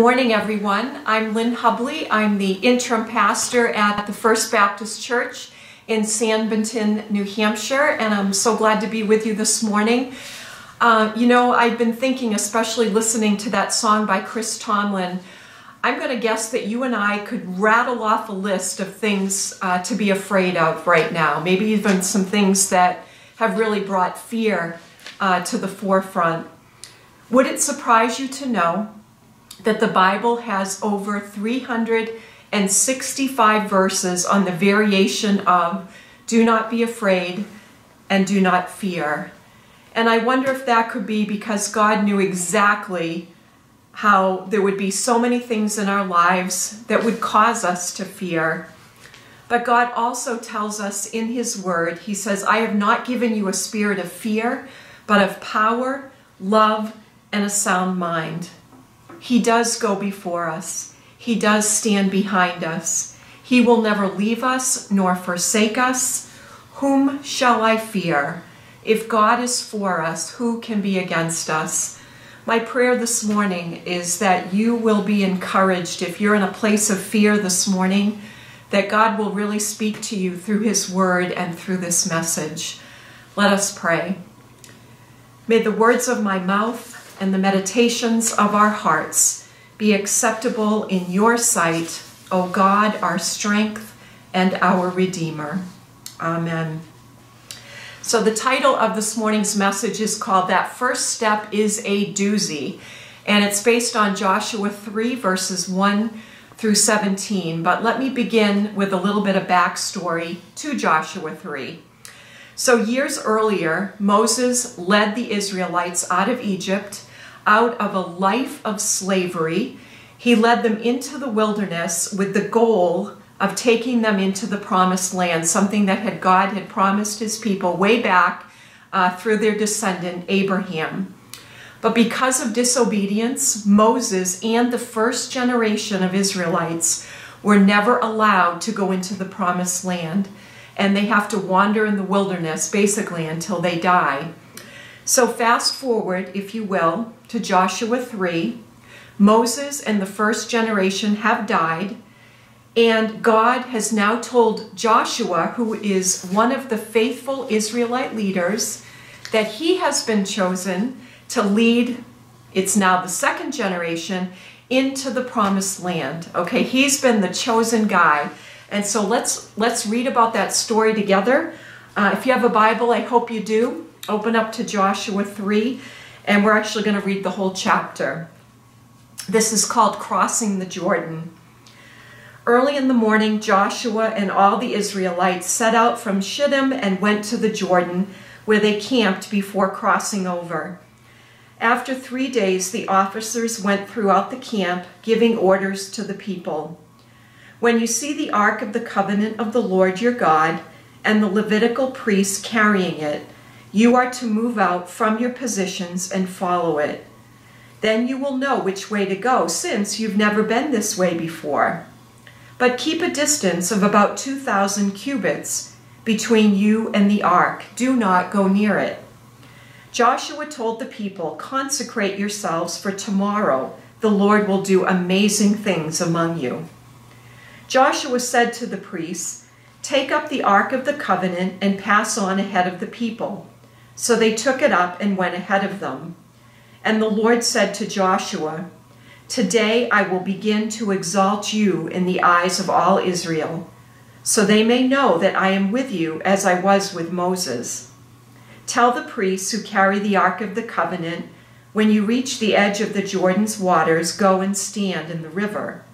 morning, everyone. I'm Lynne Hubley. I'm the interim pastor at the First Baptist Church in Sanbornton, New Hampshire, and I'm so glad to be with you this morning. Uh, you know, I've been thinking, especially listening to that song by Chris Tomlin, I'm going to guess that you and I could rattle off a list of things uh, to be afraid of right now, maybe even some things that have really brought fear uh, to the forefront. Would it surprise you to know that the Bible has over 365 verses on the variation of do not be afraid and do not fear? And I wonder if that could be because God knew exactly how there would be so many things in our lives that would cause us to fear. But God also tells us in His Word, He says, I have not given you a spirit of fear, but of power, love, and a sound mind. He does go before us. He does stand behind us. He will never leave us nor forsake us. Whom shall I fear? If God is for us, who can be against us? My prayer this morning is that you will be encouraged if you're in a place of fear this morning, that God will really speak to you through His Word and through this message. Let us pray. May the words of my mouth and the meditations of our hearts be acceptable in your sight, O God, our strength and our Redeemer. Amen. So, the title of this morning's message is called That First Step is a Doozy, and it's based on Joshua 3, verses 1 through 17. But let me begin with a little bit of backstory to Joshua 3. So, years earlier, Moses led the Israelites out of Egypt, out of a life of slavery. He led them into the wilderness with the goal of taking them into the promised land, something that had God had promised his people way back uh, through their descendant Abraham. But because of disobedience, Moses and the first generation of Israelites were never allowed to go into the promised land, and they have to wander in the wilderness basically until they die. So, fast forward, if you will, to Joshua 3. Moses and the first generation have died and God has now told Joshua, who is one of the faithful Israelite leaders, that he has been chosen to lead, it's now the second generation, into the promised land. Okay, he's been the chosen guy. And so let's let's read about that story together. Uh, if you have a Bible, I hope you do. Open up to Joshua 3, and we're actually going to read the whole chapter. This is called Crossing the Jordan. Early in the morning, Joshua and all the Israelites set out from Shittim and went to the Jordan, where they camped before crossing over. After three days, the officers went throughout the camp, giving orders to the people. When you see the ark of the covenant of the Lord your God and the Levitical priests carrying it, you are to move out from your positions and follow it. Then you will know which way to go, since you've never been this way before but keep a distance of about 2,000 cubits between you and the ark. Do not go near it. Joshua told the people, Consecrate yourselves, for tomorrow the Lord will do amazing things among you. Joshua said to the priests, Take up the ark of the covenant and pass on ahead of the people. So they took it up and went ahead of them. And the Lord said to Joshua, Today I will begin to exalt you in the eyes of all Israel, so they may know that I am with you as I was with Moses. Tell the priests who carry the Ark of the Covenant, when you reach the edge of the Jordan's waters, go and stand in the river.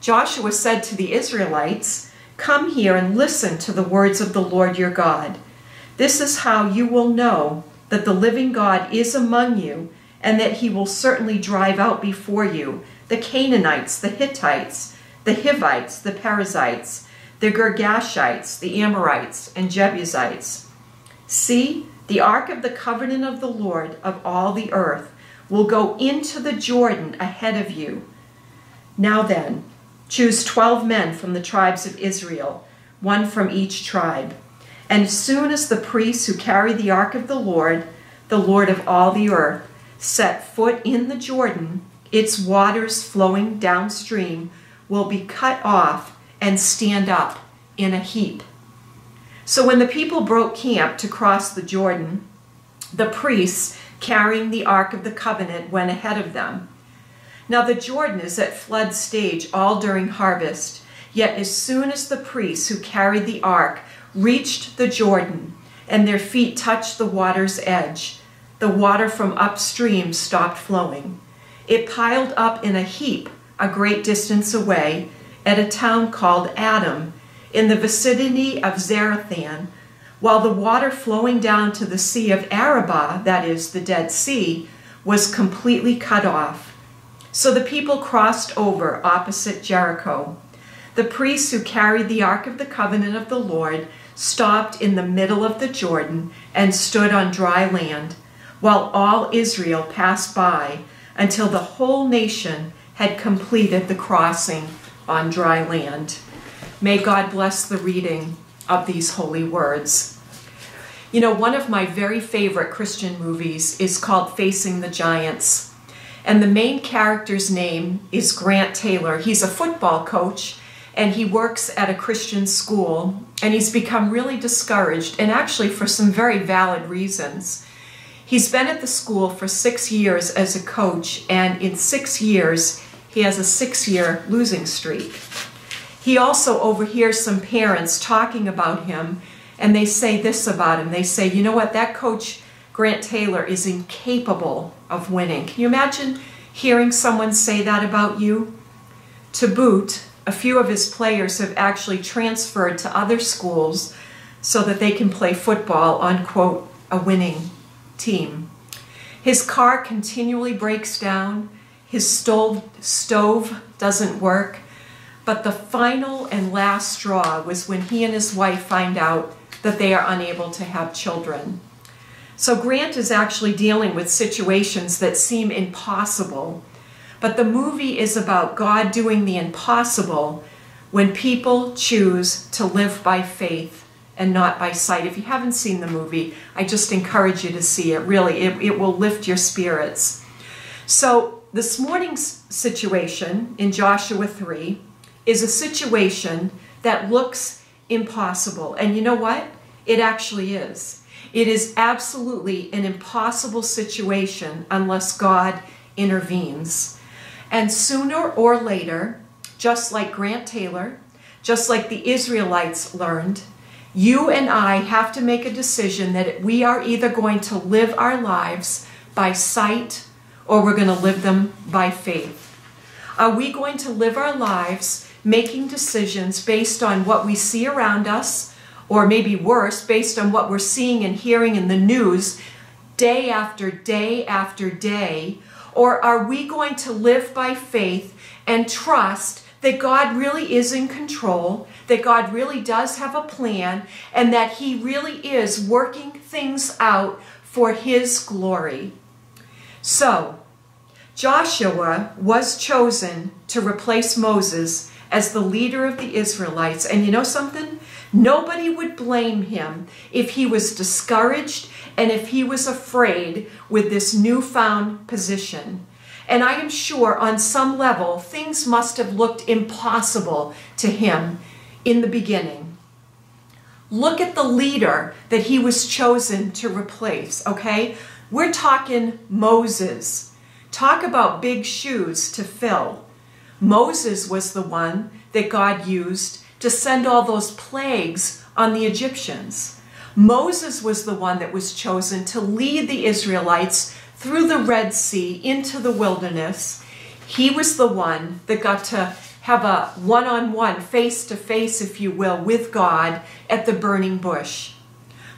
Joshua said to the Israelites, Come here and listen to the words of the Lord your God. This is how you will know that the living God is among you and that he will certainly drive out before you the Canaanites, the Hittites, the Hivites, the Perizzites, the Girgashites, the Amorites, and Jebusites. See, the ark of the covenant of the Lord of all the earth will go into the Jordan ahead of you. Now then, choose twelve men from the tribes of Israel, one from each tribe. And as soon as the priests who carry the ark of the Lord, the Lord of all the earth, set foot in the Jordan, its waters flowing downstream will be cut off and stand up in a heap. So when the people broke camp to cross the Jordan, the priests carrying the Ark of the Covenant went ahead of them. Now the Jordan is at flood stage all during harvest, yet as soon as the priests who carried the Ark reached the Jordan and their feet touched the water's edge, the water from upstream stopped flowing. It piled up in a heap a great distance away at a town called Adam in the vicinity of Zarethan, while the water flowing down to the Sea of Arabah, that is, the Dead Sea, was completely cut off. So the people crossed over opposite Jericho. The priests who carried the Ark of the Covenant of the Lord stopped in the middle of the Jordan and stood on dry land, while all Israel passed by until the whole nation had completed the crossing on dry land. May God bless the reading of these holy words. You know, one of my very favorite Christian movies is called Facing the Giants. And the main character's name is Grant Taylor. He's a football coach and he works at a Christian school and he's become really discouraged and actually for some very valid reasons. He's been at the school for six years as a coach and in six years he has a six year losing streak. He also overhears some parents talking about him and they say this about him. They say, you know what, that coach Grant Taylor is incapable of winning. Can you imagine hearing someone say that about you? To boot, a few of his players have actually transferred to other schools so that they can play football on, quote, a winning team. His car continually breaks down, his stove, stove doesn't work, but the final and last straw was when he and his wife find out that they are unable to have children. So Grant is actually dealing with situations that seem impossible, but the movie is about God doing the impossible when people choose to live by faith and not by sight. If you haven't seen the movie, I just encourage you to see it. Really, it, it will lift your spirits. So, this morning's situation in Joshua 3 is a situation that looks impossible. And you know what? It actually is. It is absolutely an impossible situation unless God intervenes. And sooner or later, just like Grant Taylor, just like the Israelites learned, you and I have to make a decision that we are either going to live our lives by sight or we're going to live them by faith. Are we going to live our lives making decisions based on what we see around us? or maybe worse, based on what we're seeing and hearing in the news day after day after day? Or are we going to live by faith and trust that God really is in control, that God really does have a plan, and that He really is working things out for His glory? So, Joshua was chosen to replace Moses as the leader of the Israelites. And you know something? Nobody would blame him if he was discouraged and if he was afraid with this newfound position. And I am sure on some level things must have looked impossible to him in the beginning. Look at the leader that he was chosen to replace, okay? We're talking Moses. Talk about big shoes to fill. Moses was the one that God used to send all those plagues on the Egyptians. Moses was the one that was chosen to lead the Israelites through the Red Sea into the wilderness. He was the one that got to have a one on one, face to face, if you will, with God at the burning bush.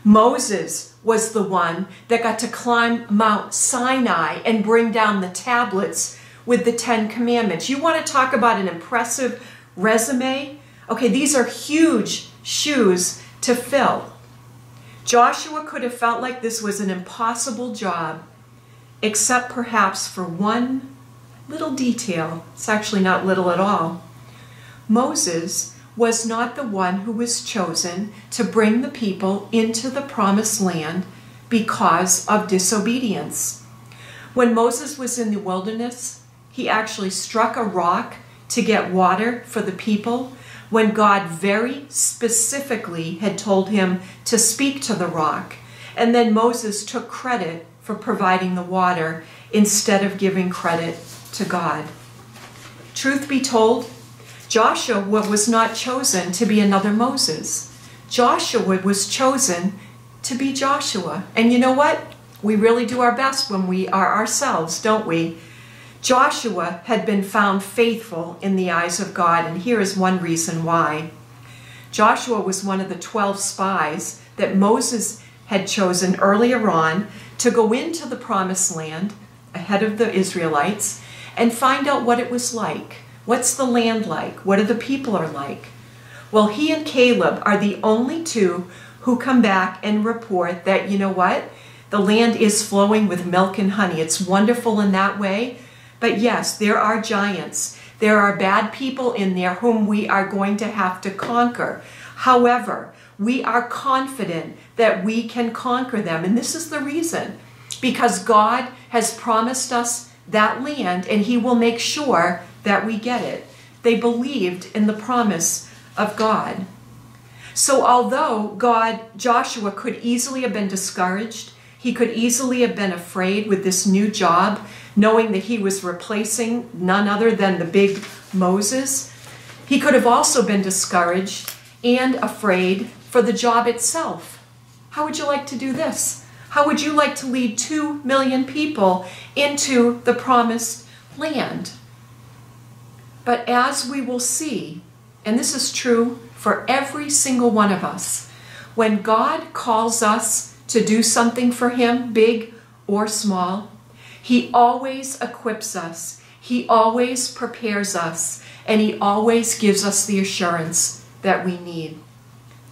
Moses was the one that got to climb Mount Sinai and bring down the tablets with the Ten Commandments. You want to talk about an impressive resume? Okay, these are huge shoes to fill. Joshua could have felt like this was an impossible job, except perhaps for one little detail. It's actually not little at all. Moses was not the one who was chosen to bring the people into the promised land because of disobedience. When Moses was in the wilderness, he actually struck a rock to get water for the people when God very specifically had told him to speak to the rock. And then Moses took credit for providing the water instead of giving credit to God. Truth be told, Joshua was not chosen to be another Moses. Joshua was chosen to be Joshua. And you know what? We really do our best when we are ourselves, don't we? Joshua had been found faithful in the eyes of God, and here is one reason why. Joshua was one of the 12 spies that Moses had chosen earlier on to go into the promised land ahead of the Israelites and find out what it was like. What's the land like? What are the people are like? Well, he and Caleb are the only two who come back and report that, you know what? The land is flowing with milk and honey. It's wonderful in that way. But yes, there are giants. There are bad people in there whom we are going to have to conquer. However, we are confident that we can conquer them. And this is the reason because God has promised us that land and He will make sure that we get it. They believed in the promise of God. So, although God, Joshua could easily have been discouraged, he could easily have been afraid with this new job, knowing that he was replacing none other than the big Moses. He could have also been discouraged and afraid for the job itself. How would you like to do this? How would you like to lead two million people into the promised land? But as we will see, and this is true for every single one of us, when God calls us to do something for Him, big or small, He always equips us, He always prepares us, and He always gives us the assurance that we need.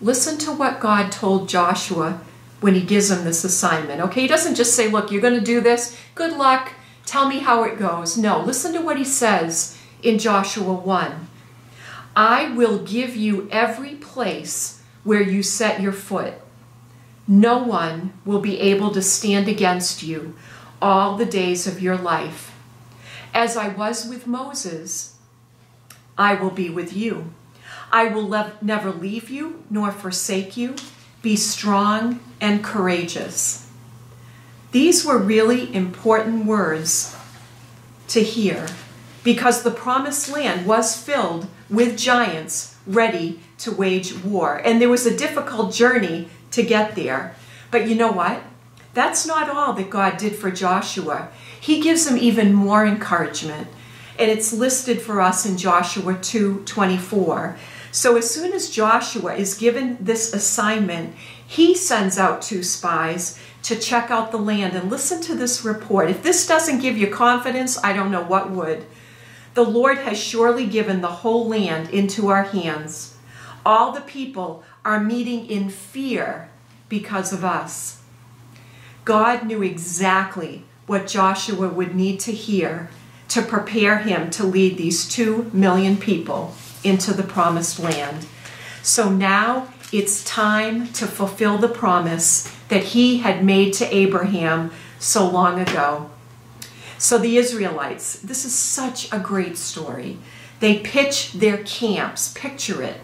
Listen to what God told Joshua when he gives him this assignment. Okay, he doesn't just say, Look, you're going to do this. Good luck. Tell me how it goes. No, listen to what he says in Joshua 1. I will give you every place where you set your foot. No one will be able to stand against you all the days of your life. As I was with Moses, I will be with you. I will never leave you nor forsake you. Be strong and courageous. These were really important words to hear because the promised land was filled with giants ready to wage war. And there was a difficult journey to get there. But you know what? That's not all that God did for Joshua. He gives him even more encouragement. And it's listed for us in Joshua 2:24. So as soon as Joshua is given this assignment, he sends out two spies to check out the land and listen to this report. If this doesn't give you confidence, I don't know what would. The Lord has surely given the whole land into our hands. All the people are meeting in fear because of us. God knew exactly what Joshua would need to hear to prepare him to lead these two million people into the promised land. So now it's time to fulfill the promise that he had made to Abraham so long ago. So the Israelites, this is such a great story. They pitch their camps, picture it.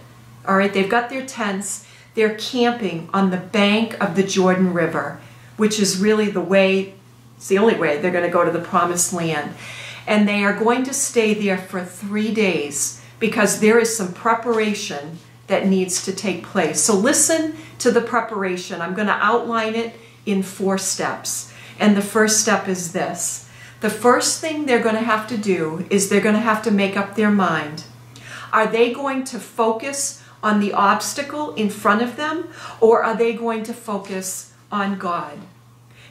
All right, they've got their tents, they're camping on the bank of the Jordan River, which is really the way, it's the only way they're going to go to the promised land. And they are going to stay there for three days because there is some preparation that needs to take place. So listen to the preparation. I'm going to outline it in four steps. And the first step is this the first thing they're going to have to do is they're going to have to make up their mind. Are they going to focus on the obstacle in front of them, or are they going to focus on God?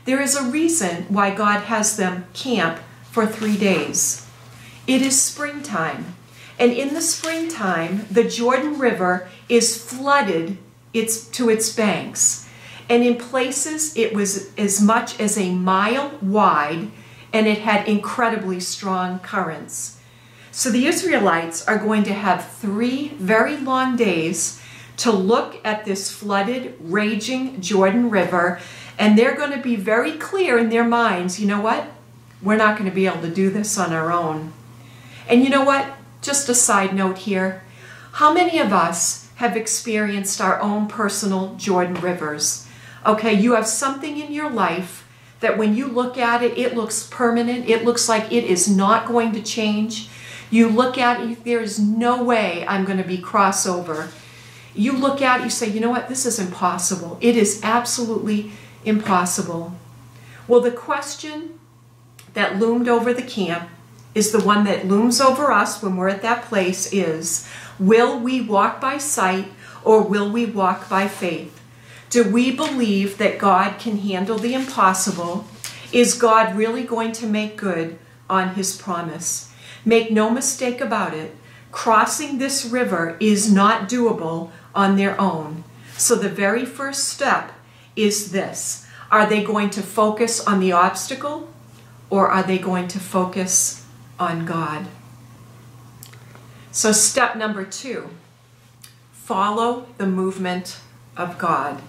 There is a reason why God has them camp for three days. It is springtime. And in the springtime, the Jordan River is flooded its, to its banks. And in places, it was as much as a mile wide, and it had incredibly strong currents. So the Israelites are going to have three very long days to look at this flooded, raging Jordan River, and they're going to be very clear in their minds you know what? We're not going to be able to do this on our own. And you know what? Just a side note here. How many of us have experienced our own personal Jordan rivers? Okay, you have something in your life that when you look at it, it looks permanent. It looks like it is not going to change. You look at it, there is no way I'm going to be crossover. You look at it, you say, you know what, this is impossible. It is absolutely impossible. Well, the question that loomed over the camp is the one that looms over us when we're at that place is will we walk by sight or will we walk by faith? Do we believe that God can handle the impossible? Is God really going to make good on his promise? Make no mistake about it, crossing this river is not doable on their own. So the very first step is this Are they going to focus on the obstacle or are they going to focus on God? So, step number two follow the movement of God.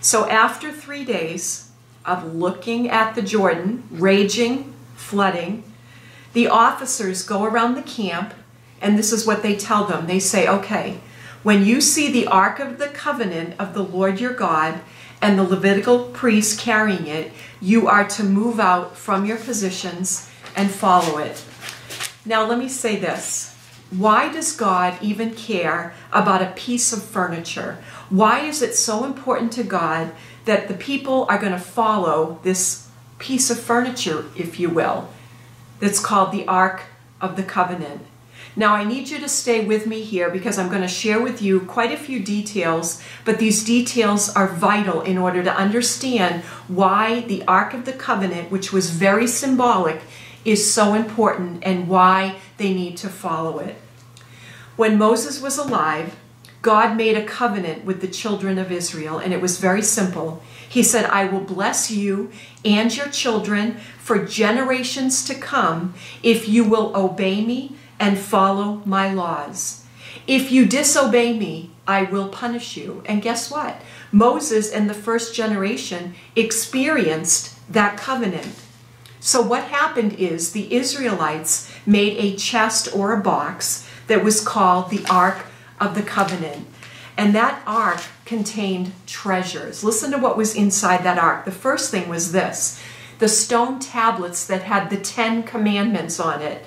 So, after three days of looking at the Jordan, raging, flooding, the officers go around the camp and this is what they tell them. They say, okay, when you see the Ark of the Covenant of the Lord your God and the Levitical priest carrying it, you are to move out from your positions and follow it. Now, let me say this. Why does God even care about a piece of furniture? Why is it so important to God that the people are going to follow this piece of furniture, if you will, that's called the Ark of the Covenant? Now, I need you to stay with me here because I'm going to share with you quite a few details, but these details are vital in order to understand why the Ark of the Covenant, which was very symbolic, is so important and why they need to follow it. When Moses was alive, God made a covenant with the children of Israel, and it was very simple. He said, I will bless you and your children for generations to come if you will obey me and follow my laws. If you disobey me, I will punish you. And guess what? Moses and the first generation experienced that covenant. So, what happened is the Israelites made a chest or a box that was called the Ark of the Covenant. And that ark contained treasures. Listen to what was inside that ark. The first thing was this the stone tablets that had the Ten Commandments on it.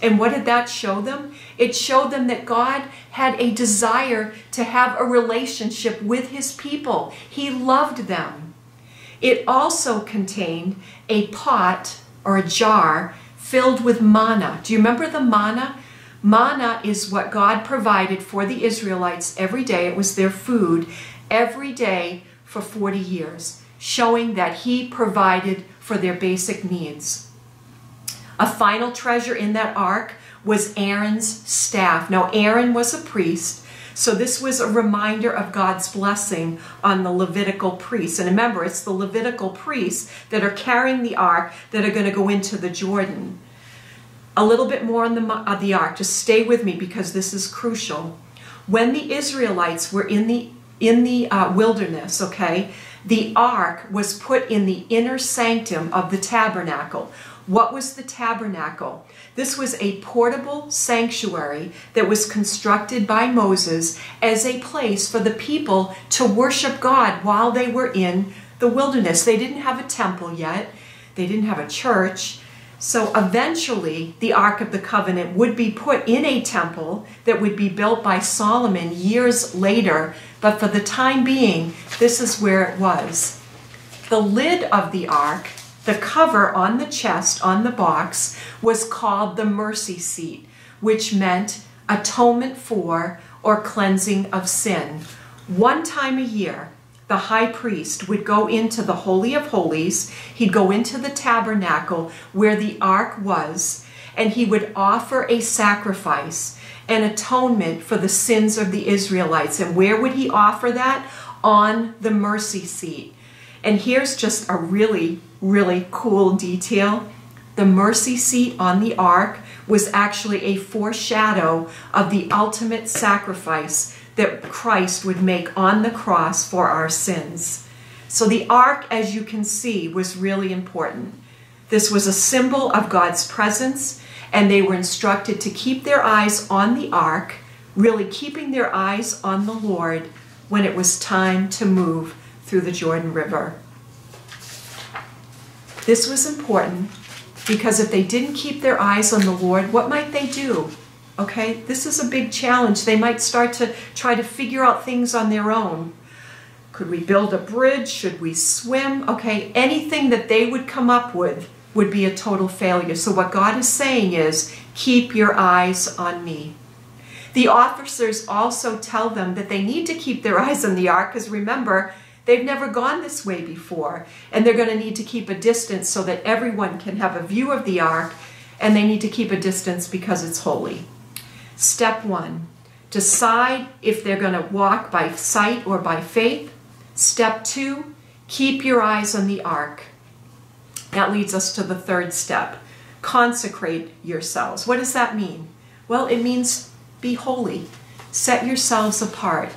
And what did that show them? It showed them that God had a desire to have a relationship with his people. He loved them. It also contained a pot or a jar filled with manna. Do you remember the manna? Manna is what God provided for the Israelites every day. It was their food every day for 40 years, showing that He provided for their basic needs. A final treasure in that ark was Aaron's staff. Now, Aaron was a priest, so this was a reminder of God's blessing on the Levitical priests. And remember, it's the Levitical priests that are carrying the ark that are going to go into the Jordan. A little bit more on the, uh, the ark. Just stay with me because this is crucial. When the Israelites were in the in the uh, wilderness, okay, the ark was put in the inner sanctum of the tabernacle. What was the tabernacle? This was a portable sanctuary that was constructed by Moses as a place for the people to worship God while they were in the wilderness. They didn't have a temple yet, they didn't have a church. So eventually, the Ark of the Covenant would be put in a temple that would be built by Solomon years later, but for the time being, this is where it was. The lid of the ark the cover on the chest, on the box, was called the mercy seat, which meant atonement for or cleansing of sin. One time a year, the high priest would go into the Holy of Holies, he'd go into the tabernacle where the ark was, and he would offer a sacrifice, an atonement for the sins of the Israelites. And where would he offer that? On the mercy seat. And here's just a really really cool detail. The mercy seat on the ark was actually a foreshadow of the ultimate sacrifice that Christ would make on the cross for our sins. So the ark, as you can see, was really important. This was a symbol of God's presence, and they were instructed to keep their eyes on the ark, really keeping their eyes on the Lord when it was time to move through the Jordan River. This was important because if they didn't keep their eyes on the Lord, what might they do? Okay, this is a big challenge. They might start to try to figure out things on their own. Could we build a bridge? Should we swim? Okay, anything that they would come up with would be a total failure. So, what God is saying is, keep your eyes on me. The officers also tell them that they need to keep their eyes on the ark because remember, They've never gone this way before, and they're going to need to keep a distance so that everyone can have a view of the ark, and they need to keep a distance because it's holy. Step one decide if they're going to walk by sight or by faith. Step two keep your eyes on the ark. That leads us to the third step consecrate yourselves. What does that mean? Well, it means be holy, set yourselves apart.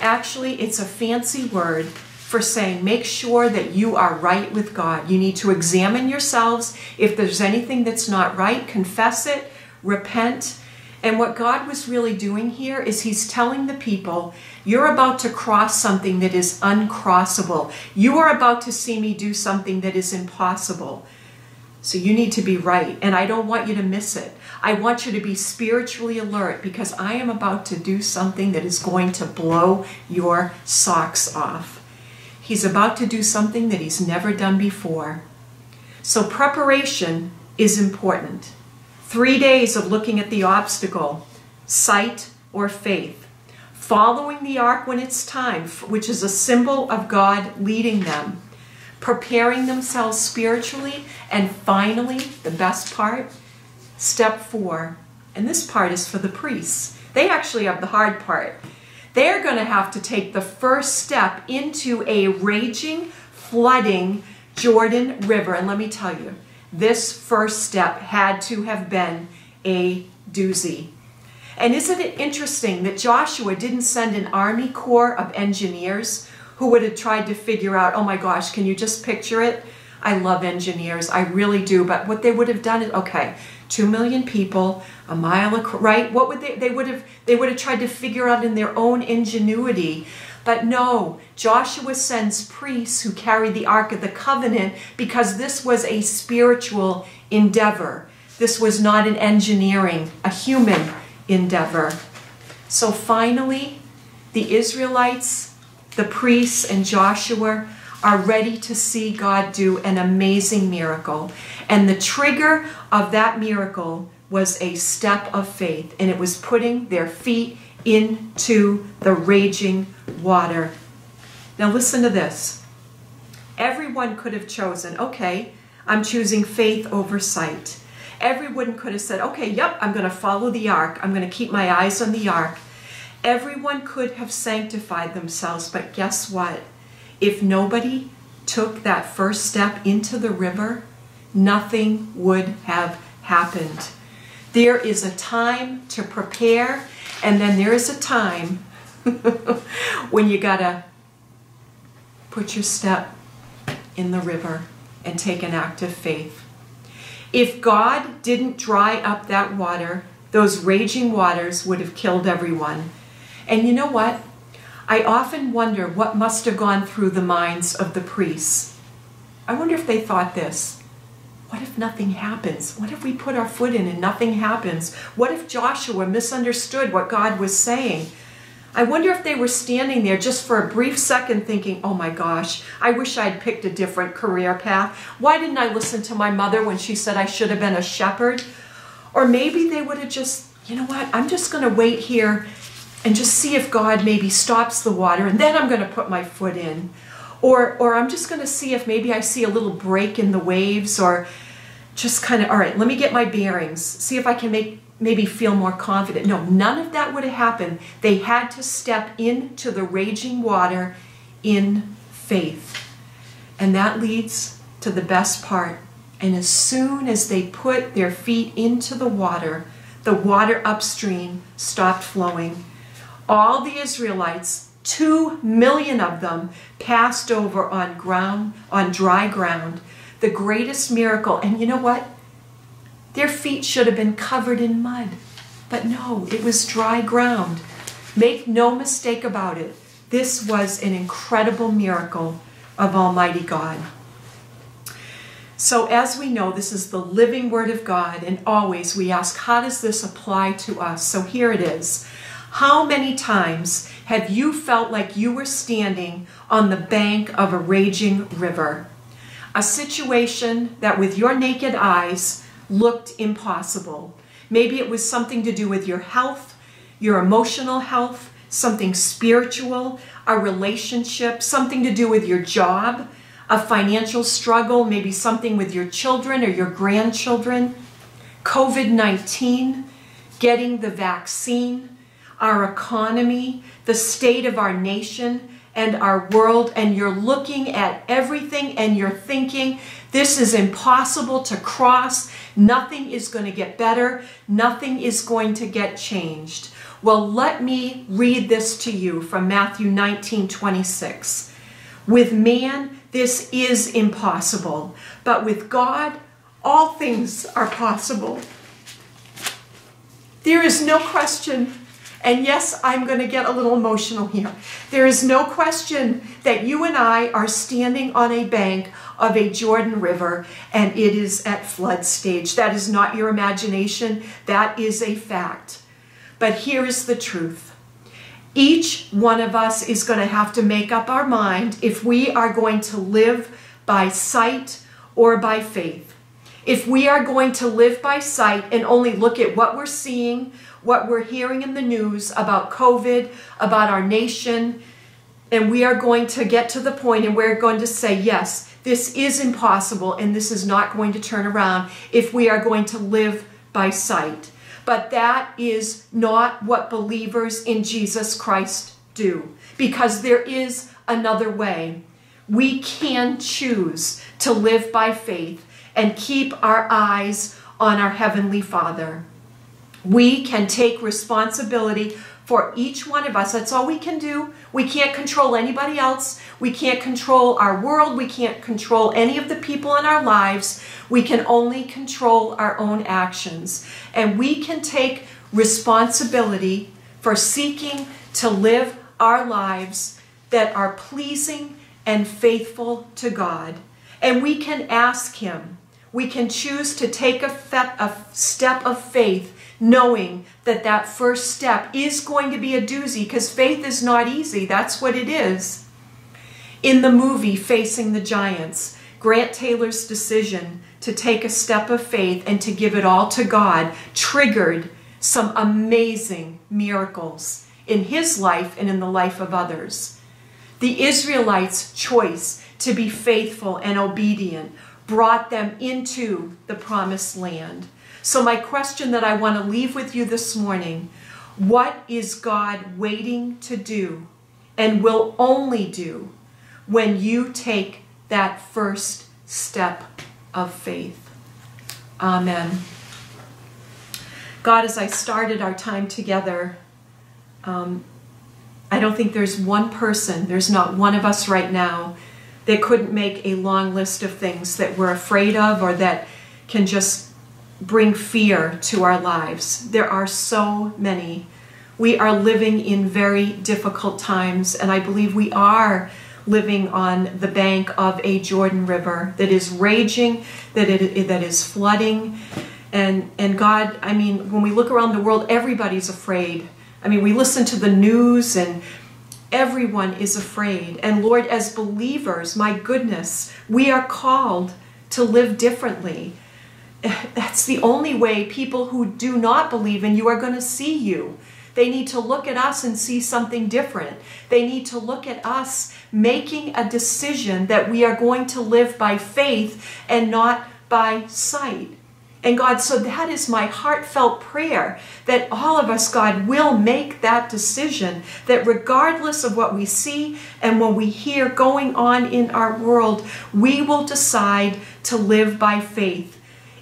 Actually, it's a fancy word for saying make sure that you are right with God. You need to examine yourselves. If there's anything that's not right, confess it, repent. And what God was really doing here is He's telling the people, you're about to cross something that is uncrossable. You are about to see me do something that is impossible. So you need to be right. And I don't want you to miss it. I want you to be spiritually alert because I am about to do something that is going to blow your socks off. He's about to do something that he's never done before. So preparation is important. Three days of looking at the obstacle, sight or faith. Following the ark when it's time, which is a symbol of God leading them. Preparing themselves spiritually. And finally, the best part, step four. And this part is for the priests. They actually have the hard part. They're going to have to take the first step into a raging, flooding Jordan River. And let me tell you, this first step had to have been a doozy. And isn't it interesting that Joshua didn't send an army corps of engineers who would have tried to figure out, oh my gosh, can you just picture it? I love engineers, I really do. But what they would have done is, okay, two million people, a mile, across, right? What would they? They would have. They would have tried to figure out in their own ingenuity. But no, Joshua sends priests who carry the Ark of the Covenant because this was a spiritual endeavor. This was not an engineering, a human endeavor. So finally, the Israelites, the priests, and Joshua are ready to see God do an amazing miracle. And the trigger of that miracle was a step of faith, and it was putting their feet into the raging water. Now, listen to this. Everyone could have chosen, okay, I'm choosing faith over sight. Everyone could have said, okay, yep, I'm going to follow the ark. I'm going to keep my eyes on the ark. Everyone could have sanctified themselves, but guess what? If nobody took that first step into the river, nothing would have happened. There is a time to prepare, and then there is a time when you gotta put your step in the river and take an act of faith. If God didn't dry up that water, those raging waters would have killed everyone. And you know what? I often wonder what must have gone through the minds of the priests. I wonder if they thought this. What if nothing happens? What if we put our foot in and nothing happens? What if Joshua misunderstood what God was saying? I wonder if they were standing there just for a brief second thinking, oh my gosh, I wish I'd picked a different career path. Why didn't I listen to my mother when she said I should have been a shepherd? Or maybe they would have just, you know what, I'm just going to wait here and just see if God maybe stops the water and then I'm going to put my foot in. Or, or I'm just going to see if maybe I see a little break in the waves or just kind of, all right, let me get my bearings, see if I can make maybe feel more confident. No, none of that would have happened. They had to step into the raging water in faith. And that leads to the best part. And as soon as they put their feet into the water, the water upstream stopped flowing. All the Israelites, two million of them, passed over on ground, on dry ground. The greatest miracle. And you know what? Their feet should have been covered in mud. But no, it was dry ground. Make no mistake about it. This was an incredible miracle of Almighty God. So, as we know, this is the living Word of God, and always we ask, how does this apply to us? So, here it is. How many times have you felt like you were standing on the bank of a raging river? A situation that, with your naked eyes, looked impossible. Maybe it was something to do with your health, your emotional health, something spiritual, a relationship, something to do with your job, a financial struggle, maybe something with your children or your grandchildren, COVID 19, getting the vaccine, our economy, the state of our nation and our world, and you're looking at everything and you're thinking, this is impossible to cross. Nothing is going to get better. Nothing is going to get changed. Well, let me read this to you from Matthew 19 26. With man, this is impossible, but with God, all things are possible. There is no question, and yes, I'm going to get a little emotional here. There is no question that you and I are standing on a bank of a Jordan River and it is at flood stage. That is not your imagination, that is a fact. But here is the truth. Each one of us is going to have to make up our mind if we are going to live by sight or by faith. If we are going to live by sight and only look at what we're seeing, what we're hearing in the news about COVID, about our nation, and we are going to get to the point and we're going to say, yes, this is impossible and this is not going to turn around if we are going to live by sight. But that is not what believers in Jesus Christ do because there is another way. We can choose to live by faith and keep our eyes on our Heavenly Father. We can take responsibility for each one of us. That's all we can do. We can't control anybody else. We can't control our world. We can't control any of the people in our lives. We can only control our own actions. And we can take responsibility for seeking to live our lives that are pleasing and faithful to God. And we can ask Him. We can choose to take a, a step of faith knowing that that first step is going to be a doozy because faith is not easy. That's what it is. In the movie Facing the Giants, Grant Taylor's decision to take a step of faith and to give it all to God triggered some amazing miracles in his life and in the life of others. The Israelites' choice to be faithful and obedient brought them into the promised land. So, my question that I want to leave with you this morning what is God waiting to do and will only do when you take that first step of faith? Amen. God, as I started our time together, um, I don't think there's one person, there's not one of us right now that couldn't make a long list of things that we're afraid of or that can just bring fear to our lives. There are so many. We are living in very difficult times, and I believe we are living on the bank of a Jordan River that is raging, that it that is flooding. And and God, I mean, when we look around the world, everybody's afraid. I mean, we listen to the news and everyone is afraid. And Lord, as believers, my goodness, we are called to live differently that's the only way people who do not believe in you are going to see you. They need to look at us and see something different. They need to look at us making a decision that we are going to live by faith and not by sight. And God, so that is my heartfelt prayer that all of us, God, will make that decision that regardless of what we see and what we hear going on in our world, we will decide to live by faith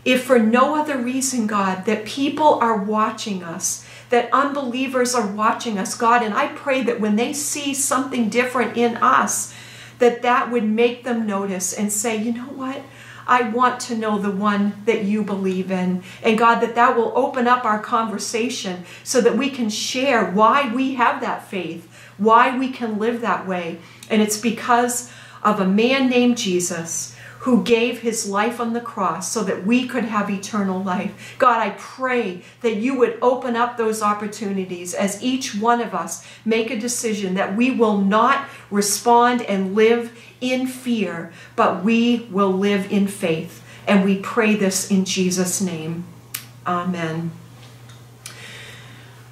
if for no other reason, God, that people are watching us, that unbelievers are watching us, God, and I pray that when they see something different in us, that that would make them notice and say, you know what? I want to know the one that you believe in. And God, that that will open up our conversation so that we can share why we have that faith, why we can live that way. And it's because of a man named Jesus who gave his life on the cross so that we could have eternal life. God, I pray that you would open up those opportunities as each one of us make a decision that we will not respond and live in fear, but we will live in faith. And we pray this in Jesus' name. Amen.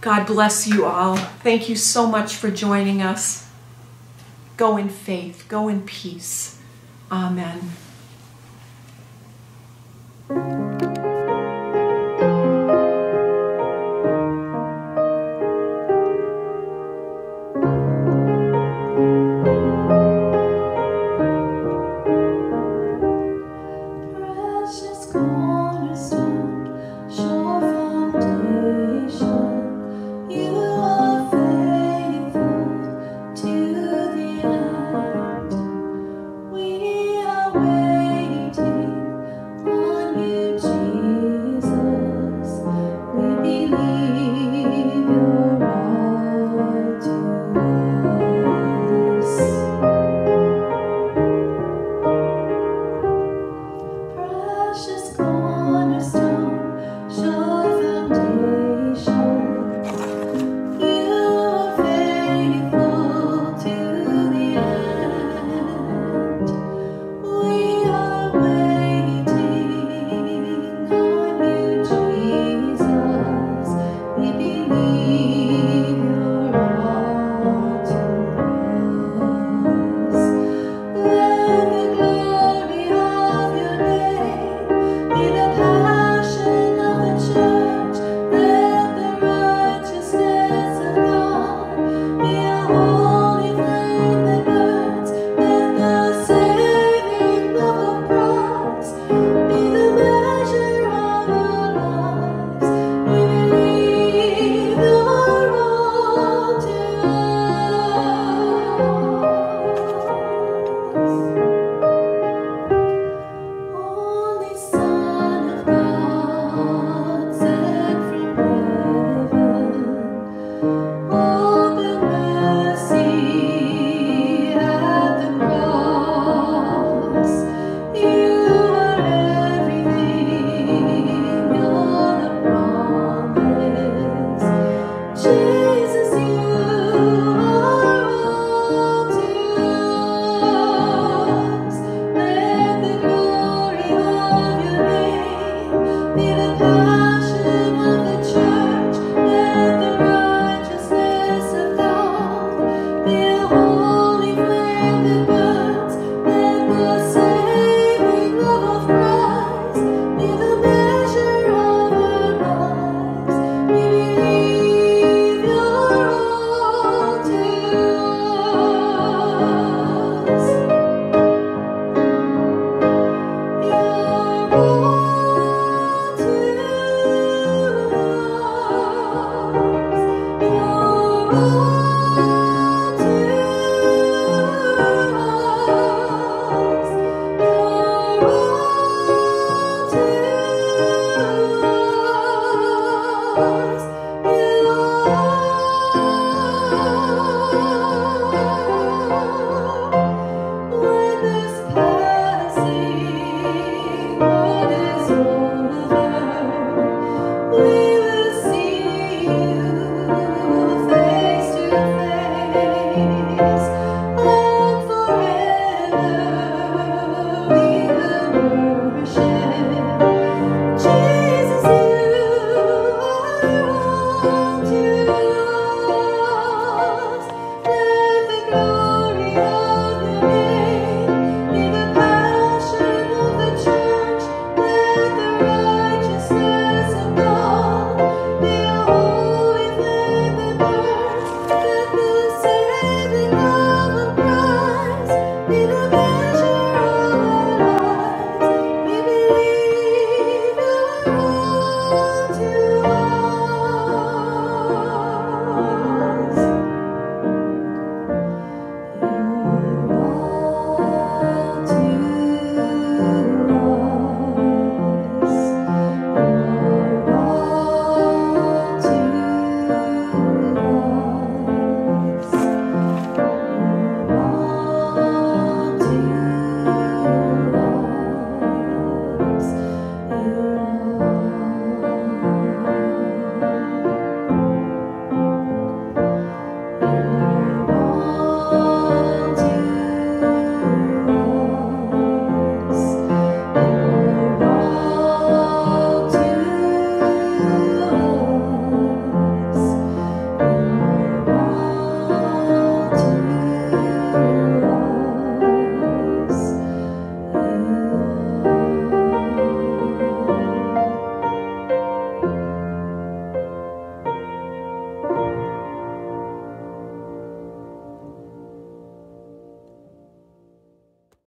God bless you all. Thank you so much for joining us. Go in faith, go in peace. Amen. Thank you.